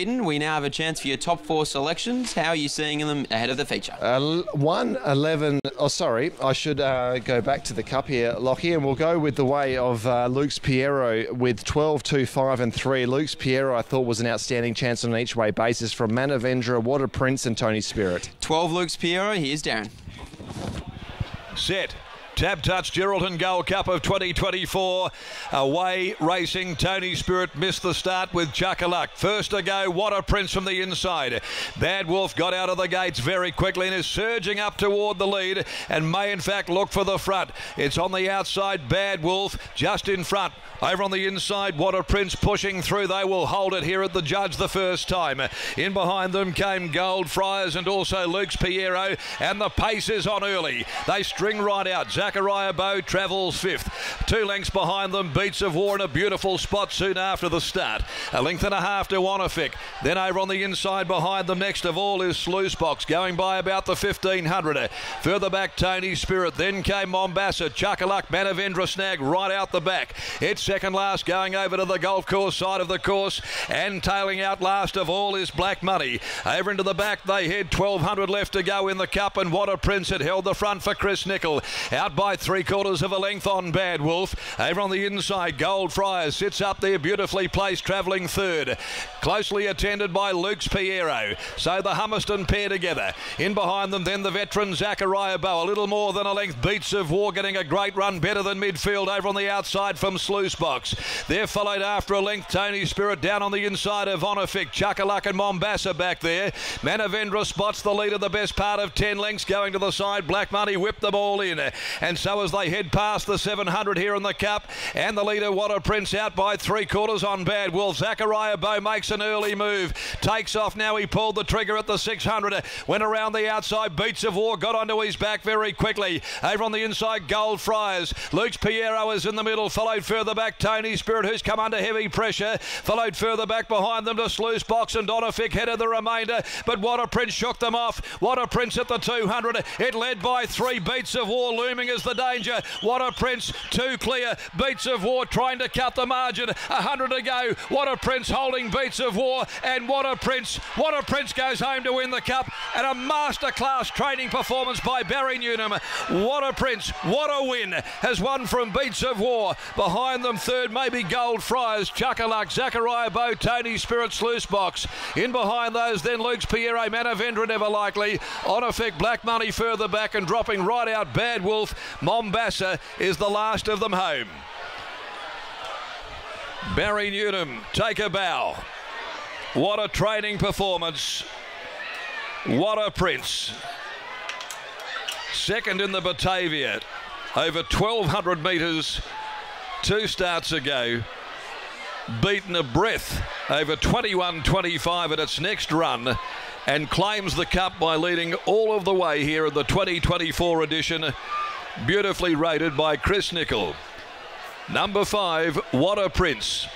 Eden, we now have a chance for your top four selections. How are you seeing them ahead of the feature? Uh, 1 11. Oh, sorry. I should uh, go back to the cup here, Lockie, and we'll go with the way of uh, Luke's Piero with 12, 2, 5, and 3. Luke's Piero, I thought, was an outstanding chance on an each way basis from Manavendra, What a Prince, and Tony Spirit. 12 Luke's Piero. Here's Darren. Set. Tab Touch Geraldton Gold Cup of 2024. Away racing. Tony Spirit missed the start with Chuckaluck. First to go, What a Prince from the inside. Bad Wolf got out of the gates very quickly and is surging up toward the lead and may in fact look for the front. It's on the outside, Bad Wolf just in front. Over on the inside, What a Prince pushing through. They will hold it here at the judge the first time. In behind them came Gold Friars and also Luke's Piero, and the pace is on early. They string right out. Zachariah Bow travels fifth. Two lengths behind them, Beats of War in a beautiful spot soon after the start. A length and a half to Wanafik. Then over on the inside behind them, next of all is Sluice Box, going by about the 1500. Further back, Tony Spirit. Then came Mombasa, Chuckaluck, Manavendra Snag right out the back. It's second last going over to the golf course side of the course and tailing out last of all is Black Money. Over into the back they head 1200 left to go in the cup and What a Prince had held the front for Chris Nickel. Out by three quarters of a length on Bad Wolf. Over on the inside Gold Friars sits up there beautifully placed travelling third. Closely attended by Luke's Piero. So the Hummerston pair together. In behind them then the veteran Zachariah Bow. A little more than a length. Beats of War getting a great run better than midfield over on the outside from Sluice box. They're followed after a length. Tony Spirit down on the inside of Onifik. Chuckaluck and Mombasa back there. Manavendra spots the lead of the best part of 10 lengths going to the side. Black Money whipped them all in. And so as they head past the 700 here in the Cup, and the leader What a Prince out by three quarters on Bad Wolf. Zachariah Bow makes an early move. Takes off now. He pulled the trigger at the 600. Went around the outside. Beats of War got onto his back very quickly. Over on the inside, Gold Friars. Luke's Piero is in the middle. Followed further back. Tony Spirit, who's come under heavy pressure, followed further back behind them to Sluice Box and Donifik headed the remainder. But What a Prince shook them off. What a Prince at the 200. It led by three beats of war looming as the danger. What a Prince two clear. Beats of war trying to cut the margin. A hundred to go. What a Prince holding beats of war and what a Prince. What a Prince goes home to win the cup and a masterclass training performance by Barry Newnham. a Prince, what a win, has won from beats of war. Behind them third, maybe Gold Friars, Chuckaluck, Zachariah Bow, Tony Spirit, Sluice Box. In behind those, then Luke's Piero, Manavendra never likely. On effect, Black Money further back and dropping right out. Bad Wolf, Mombasa is the last of them home. Barry Newnham, take a bow. What a training performance. What a prince. Second in the Batavia, over 1,200 metres two starts ago. Beaten a breath over 21 25 at its next run and claims the cup by leading all of the way here in the 2024 edition. Beautifully rated by Chris Nickel. Number five, What a Prince.